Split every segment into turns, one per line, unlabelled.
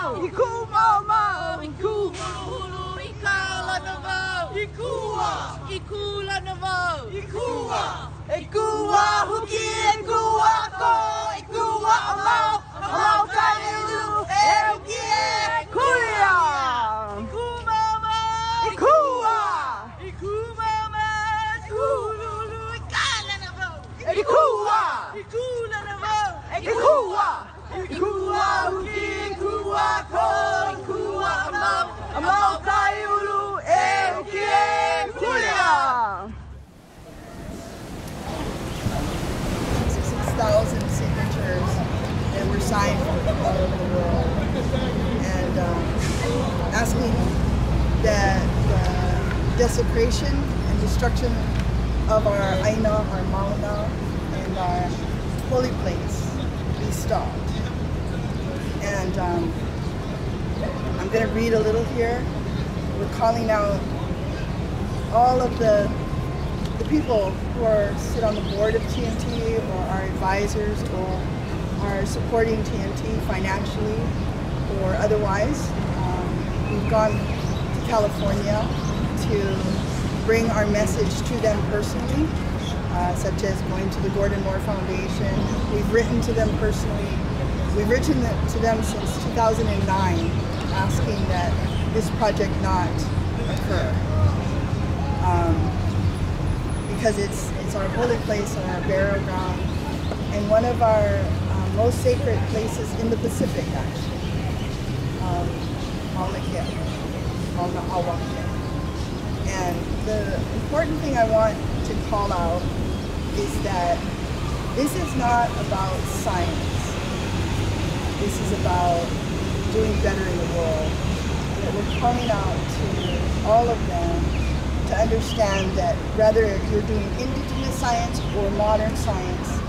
mau, i ku mau mau, i ku hulu i ka lana
mau,
i
kua, i ku lana
mau,
i kua,
i kua huki,
i kua ko, i kua a mau, a mau. Desecration and destruction of our Aina, our Mauna, and our holy place be stopped. And um, I'm going to read a little here. We're calling out all of the the people who are sit on the board of TMT or our advisors or are supporting TMT financially or otherwise. Um, we've gone to California to bring our message to them personally, uh, such as going to the Gordon Moore Foundation. We've written to them personally. We've written to them since 2009 asking that this project not occur. Um, because it's it's our holy place and our burial ground, and one of our um, most sacred places in the Pacific, actually. Um, Mauna Kea, Mauna Awakea. And the important thing I want to call out is that this is not about science. This is about doing better in the world. That we're calling out to all of them to understand that whether you're doing indigenous science or modern science,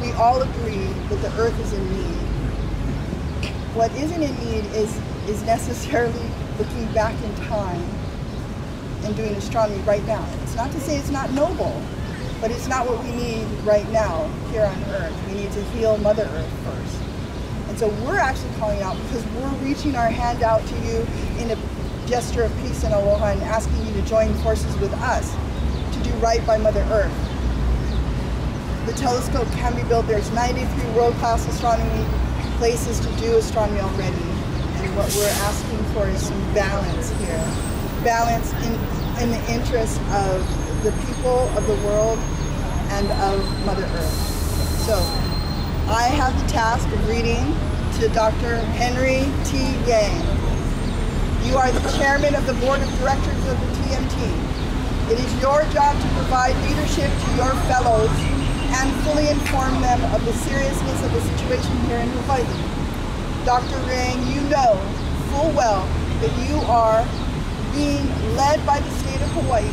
we all agree that the earth is in need. What isn't in need is, is necessarily looking back in time and doing astronomy right now. It's not to say it's not noble, but it's not what we need right now here on earth. We need to heal Mother Earth first. And so we're actually calling out because we're reaching our hand out to you in a gesture of peace and aloha and asking you to join forces with us to do right by Mother Earth. The telescope can be built. There's 93 world-class astronomy places to do astronomy already. And what we're asking for is some balance here. Balance in, in the interest of the people of the world and of Mother Earth. So I have the task of reading to Dr. Henry T. Yang. You are the chairman of the board of directors of the TMT. It is your job to provide leadership to your fellows and fully inform them of the seriousness of the situation here in Hawaii. Dr. Yang, you know full well that you are being led by the state of Hawaii.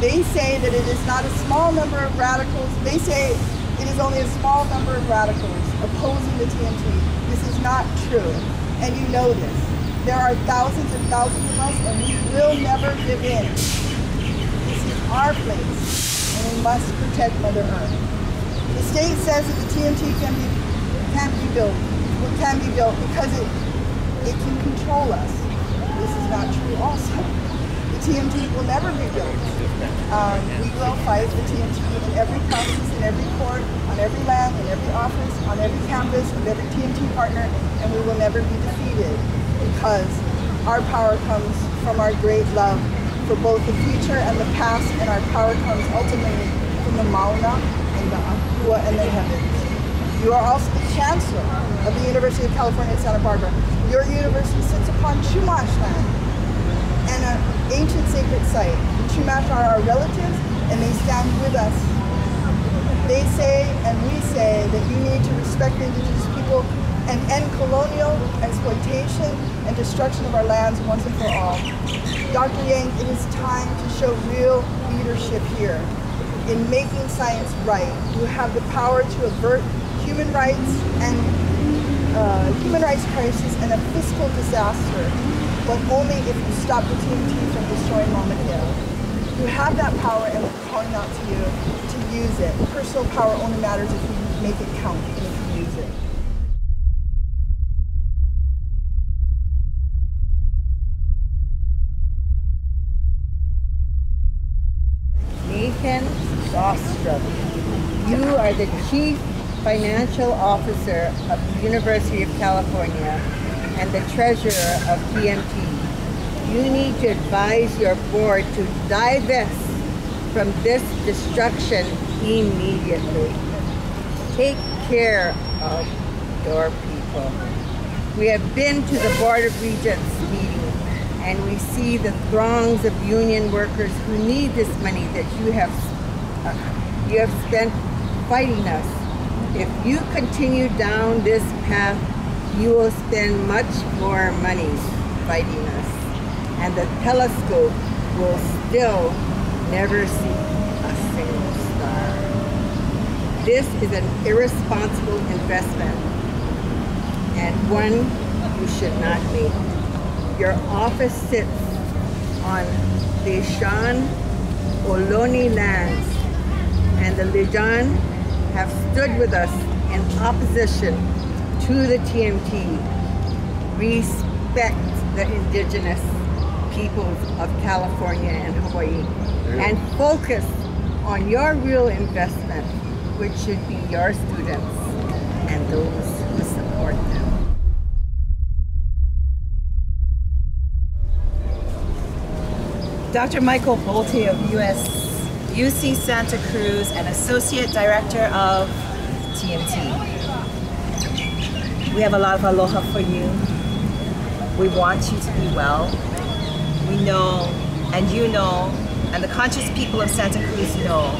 They say that it is not a small number of radicals. They say it is only a small number of radicals opposing the TMT. This is not true, and you know this. There are thousands and thousands of us, and we will never give in. This is our place, and we must protect Mother Earth. The state says that the TMT can be can be built. It can be built because it it can control us. This is not true. Also, the TMT will never be built. Um, we will fight the TMT in every process, in every court, on every land, in every office, on every campus, with every TMT partner, and we will never be defeated because our power comes from our great love for both the future and the past, and our power comes ultimately from the Mauna and the Akua and the heavens. You are also the chancellor of the University of California at Santa Barbara. Your university sits upon Chumash land and an ancient sacred site. The Chumash are our relatives, and they stand with us. They say, and we say, that you need to respect indigenous people and end colonial exploitation and destruction of our lands once and for all. Dr. Yang, it is time to show real leadership here in making science right. You have the power to avert human rights and uh, human rights crisis and a fiscal disaster, but only if you stop the TMT from destroying Mauna Kea. You have that power and we're calling out to you to use it. Personal power only matters if you make it count and if you use it.
Nathan Ostrom. You are the Chief Financial Officer of the University of California and the Treasurer of TMT. You need to advise your board to divest from this destruction immediately. Take care of your people. We have been to the Board of Regents meeting and we see the throngs of union workers who need this money that you have uh, you have spent fighting us. If you continue down this path, you will spend much more money fighting us. And the telescope will still never see a single star. This is an irresponsible investment and one you should not make. Your office sits on the Shan Ohlone lands and the Lisjan have stood with us in opposition to the TMT. Respect the indigenous peoples of California and Hawaii and focus on your real investment, which should be your students and those who support them.
Dr. Michael Bolte of US UC Santa Cruz and Associate Director of TMT. We have a lot of aloha for you. We want you to be well. We know, and you know, and the conscious people of Santa Cruz know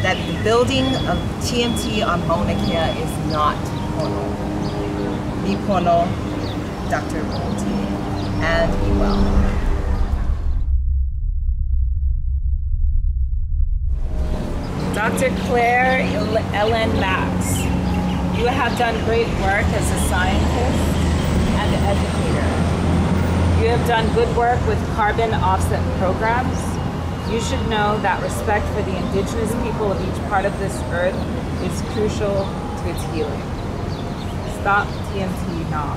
that the building of TMT on Mauna Kea is not pono. Be pono, Dr. Bolte, and be well. Dr. Claire Ellen Max, you have done great work as a scientist and educator. You have done good work with carbon offset programs. You should know that respect for the indigenous people of each part of this earth is crucial to its healing. Stop TMT now.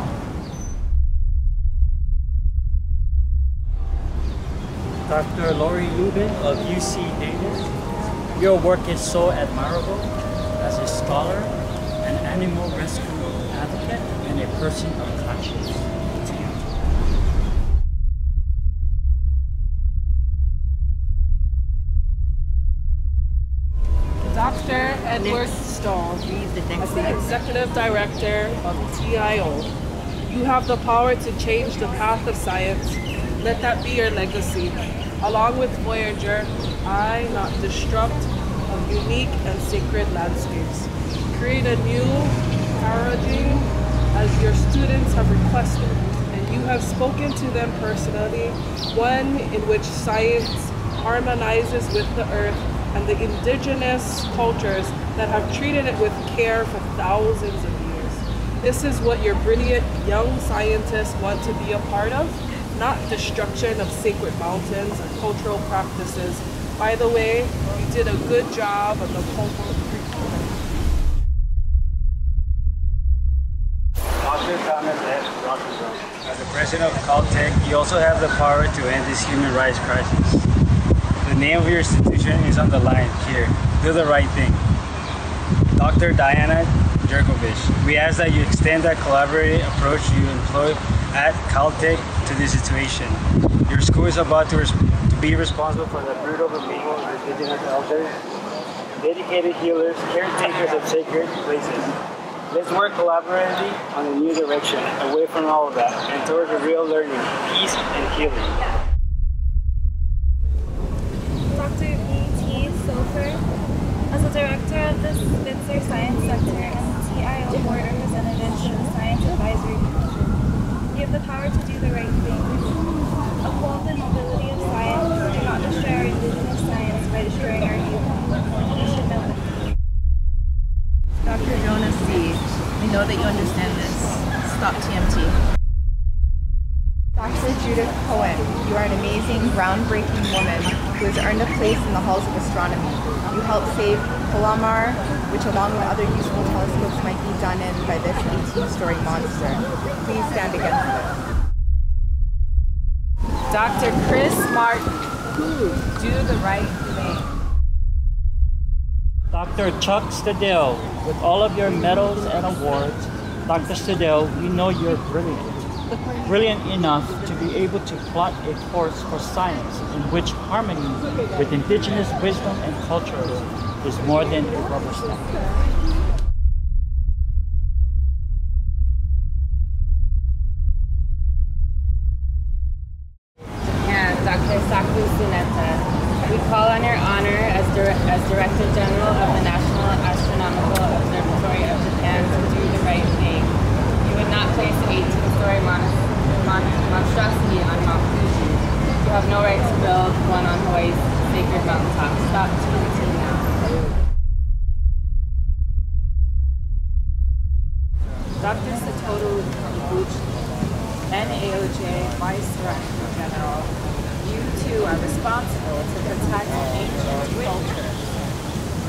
Dr. Lori Lubin of UC Davis. Your work is so admirable as a scholar, an animal rescue advocate, and a person of conscience.
Dr. Edward Stone, as the Executive Director of TIO, you have the power to change the path of science. Let that be your legacy. Along with Voyager, I not disrupt of unique and sacred landscapes. Create a new paradigm as your students have requested, and you have spoken to them personally, one in which science harmonizes with the earth and the indigenous cultures that have treated it with care for thousands of years. This is what your brilliant young scientists want to be a part of, not destruction of sacred mountains or cultural practices. By the way, you did a good job on the.
Thomas As the president of Caltech, you also have the power to end this human rights crisis. The name of your institution is on the line here. Do the right thing. Dr. Diana Jergovic, we ask that you extend that collaborative approach you employ at Caltech to this situation. Your school is about to, to be responsible for the brutal removal of indigenous elders, dedicated healers, caretakers of sacred places. Let's work collaboratively on a new direction, away from all of that, and towards a real learning, peace, and healing.
Dr. B.T. Soifer, as the director of the Spitzer Science Center and TIO Board Representative to the Science Advisory Council, you have the power to do the right thing. Uphold the nobility of science. Do not destroy our indigenous science by destroying our youth. You should know it.
Dr. Jonas C., we know that you understand this. Stop TMT.
Dr. Judith Cohen, you are an amazing, groundbreaking woman who has earned a place in the halls of astronomy. You helped save Palomar, which along with other useful telescopes might be done in by this 18-story monster. Please stand against this.
Dr. Chris Martin, do the right thing.
Dr. Chuck Steidel, with all of your medals and awards, Dr. Steidel, we know you're brilliant. Brilliant enough to be able to plot a course for science in which harmony with indigenous wisdom and culture is more than a rubber stamp.
and Dr. Saku Tsuneta. We call on your honor as, Dir- as Director General of the National Astronomical Observatory of Japan to do the right thing. You would not place the 18-story mon- mon- monstrosity on Mount Fuji. You have no right to build one on Hawaii's sacred mountaintop. Stop TMT now.
Dr. Satoru Iguchi, NAOJ Vice Director General, you too are responsible to protect ancient culture.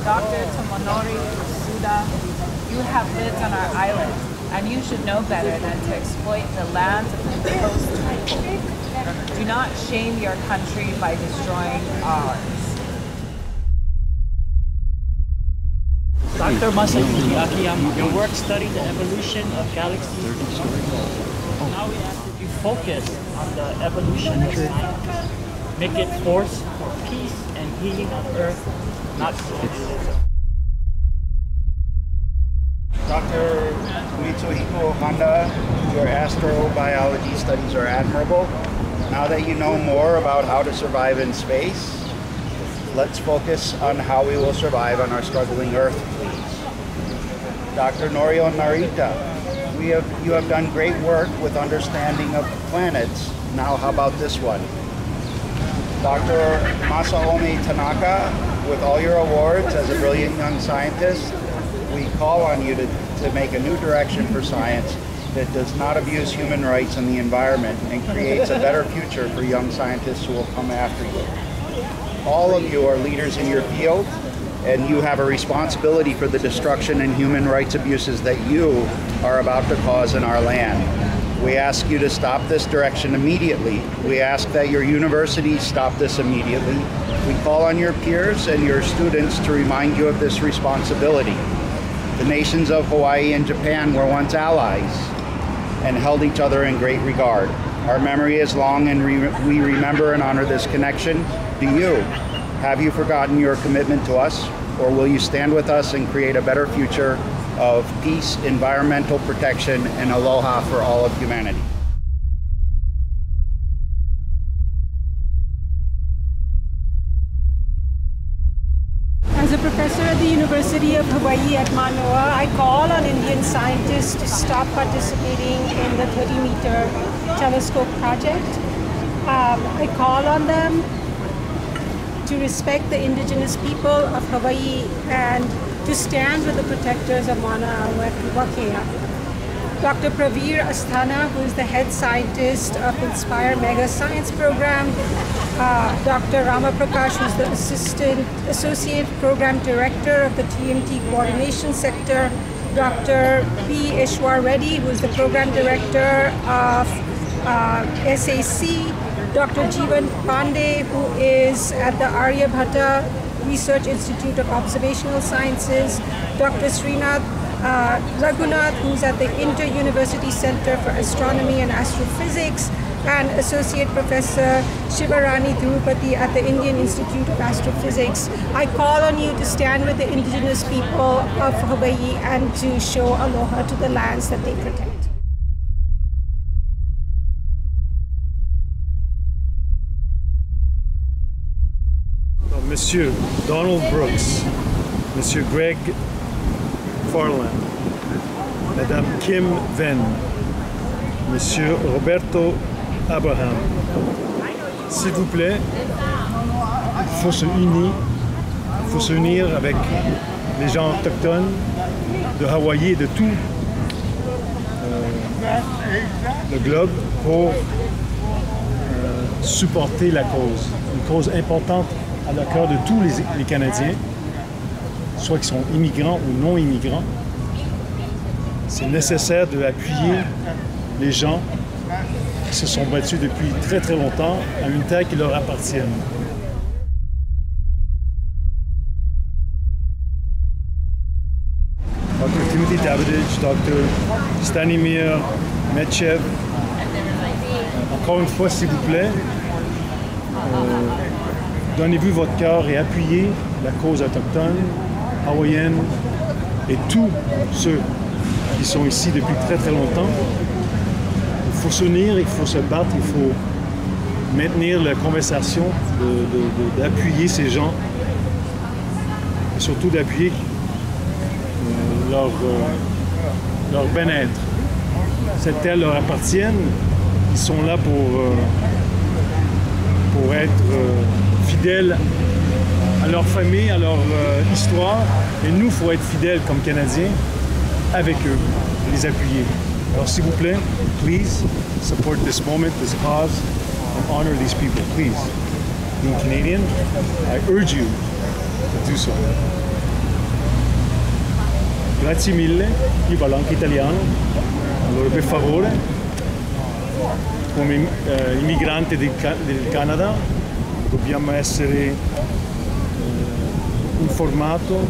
Dr. Tomonori Usuda, you have lived on our island, and you should know better than to exploit the land of the coast people. Do not shame your country by destroying ours.
Dr. Masayuki Akiyama, your work studied the evolution of galaxies and stars. Now we ask that you focus on the evolution of science. Make it force for peace and healing on Earth, not colonialism.
Dr. Mitsuhiko Honda, your astrobiology studies are admirable. Now that you know more about how to survive in space, let's focus on how we will survive on our struggling Earth, please. Dr. Norio Narita, we have, you have done great work with understanding of planets. Now how about this one? Dr. Masaomi Tanaka, with all your awards as a brilliant young scientist, we call on you to, to make a new direction for science that does not abuse human rights and the environment and creates a better future for young scientists who will come after you. All of you are leaders in your field, and you have a responsibility for the destruction and human rights abuses that you are about to cause in our land. We ask you to stop this direction immediately. We ask that your universities stop this immediately. We call on your peers and your students to remind you of this responsibility. The nations of Hawaii and Japan were once allies and held each other in great regard. Our memory is long and re- we remember and honor this connection. Do you? Have you forgotten your commitment to us? Or will you stand with us and create a better future of peace, environmental protection, and aloha for all of humanity?
As a professor at the University of Hawaii at Manoa, I scientists to stop participating in the 30 meter telescope project. Um, I call on them to respect the indigenous people of Hawaii and to stand with the protectors of Mauna Wakea. Dr. Praveer Asthana, who is the head scientist of Inspire Mega Science Program, uh, Dr. Rama Prakash, who's the assistant associate program director of the TMT coordination sector, Dr. P. Ishwar Reddy, who is the program director of uh, SAC, Dr. Jeevan Pandey, who is at the Aryabhatta Research Institute of Observational Sciences, Dr. Srinath uh, Raghunath, who's at the Inter-University Center for Astronomy and Astrophysics, and Associate Professor Shivarani Dhurupati at the Indian Institute of Astrophysics. I call on you to stand with the indigenous people of Hawaii and to show aloha to the lands that they protect.
Monsieur Donald Brooks, Monsieur Greg Farland, Madame Kim Venn, Monsieur Roberto Abraham. S'il vous plaît, il faut se unir, faut s'unir avec les gens autochtones de Hawaï et de tout euh, le globe pour euh, supporter la cause. Une cause importante à la cœur de tous les, Canadiens, soit qu'ils sont immigrants ou non immigrants. C'est nécessaire d'appuyer les gens se sont battus depuis très très longtemps à une terre qui leur appartienne. Davidich, Dr. Stanimir Metchev. Encore une fois, s'il vous plaît, euh, donnez-vous votre cœur et appuyez la cause autochtone, hawaïenne et tous ceux qui sont ici depuis très très longtemps. Il faut s'unir, il faut se battre, il faut maintenir la conversation, d'appuyer ces gens et surtout d'appuyer euh, leur, euh, leur bien-être. Cette terre leur appartient, ils sont là pour, euh, pour être fidèles à leur famille, à leur histoire. Et nous, il faut être fidèles comme Canadiens avec eux, les appuyer. Alors s'il vous plaît, please support this moment, this cause, and honor these people, please. Being Canadian, I urge you to do so. Grazie mille, io parlo anche italiano, allora per favore, come eh, immigrante del, del, Canada, dobbiamo essere eh, informato,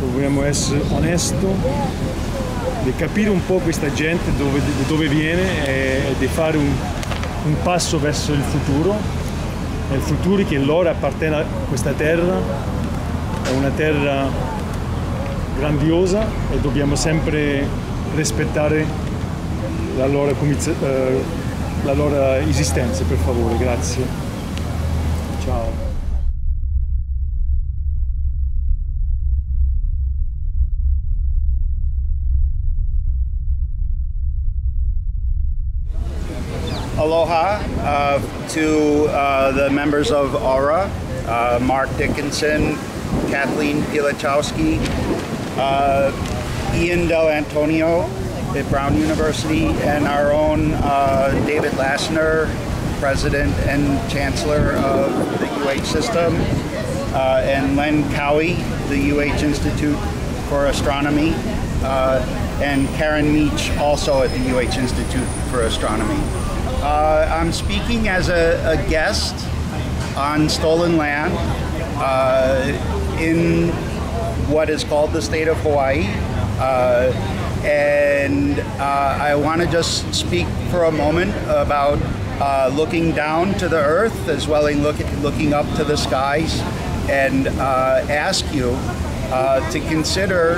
dobbiamo essere onesto, di capire un po' questa gente dove, dove viene e, di fare un, un passo verso il futuro, il futuro che loro appartiene a questa terra, è una terra grandiosa e dobbiamo sempre rispettare la loro, eh, la loro esistenza, per favore, grazie. Ciao.
Aloha uh, to uh, the members of AURA, uh, Mark Dickinson, Kathleen Pilachowski, uh, Ian Dell'Antonio at Brown University, and our own uh, David Lassner, President and Chancellor of the UH system, and Len Cowie, the UH Institute for Astronomy, uh, and Karen Meech, also at the UH Institute for Astronomy. Uh, I'm speaking as a, a, guest on stolen land uh, in what is called the state of Hawaii. Uh, and uh, I want to just speak for a moment about uh, looking down to the earth as well as look, looking up to the skies and uh, ask you to consider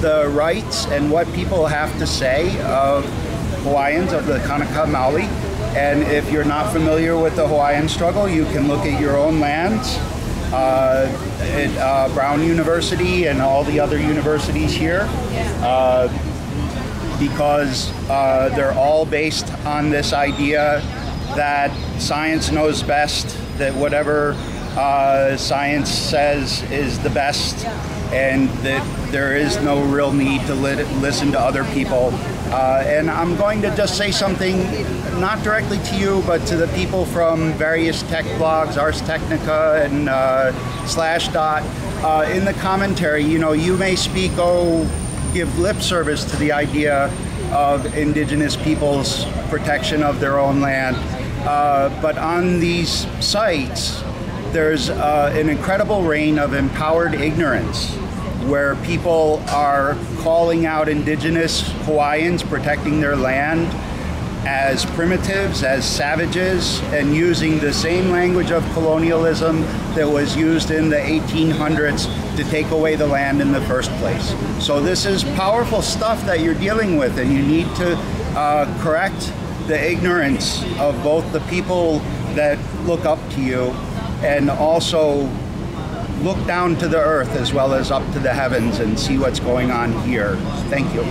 the rights and what people have to say of Hawaiians of the Kanaka Maoli. And if you're not familiar with the Hawaiian struggle, you can look at your own lands uh, at uh, Brown University and all the other universities here uh, because uh, they're all based on this idea that science knows best, that whatever uh, science says is the best, and that there is no real need to li listen to other people uh, and I'm going to just say something not directly to you, but to the people from various tech blogs, Ars Technica and uh, Slashdot. Uh, in the commentary, you know, you may speak, oh, give lip service to the idea of indigenous peoples' protection of their own land. Uh, but on these sites, there's uh, an incredible reign of empowered ignorance where people are calling out indigenous Hawaiians protecting their land as primitives, as savages, and using the same language of colonialism that was used in the 1800s to take away the land in the first place. So this is powerful stuff that you're dealing with, and you need to uh, correct the ignorance of both the people that look up to you and also look down to the earth as well as up to the heavens and see what's going on here. Thank you.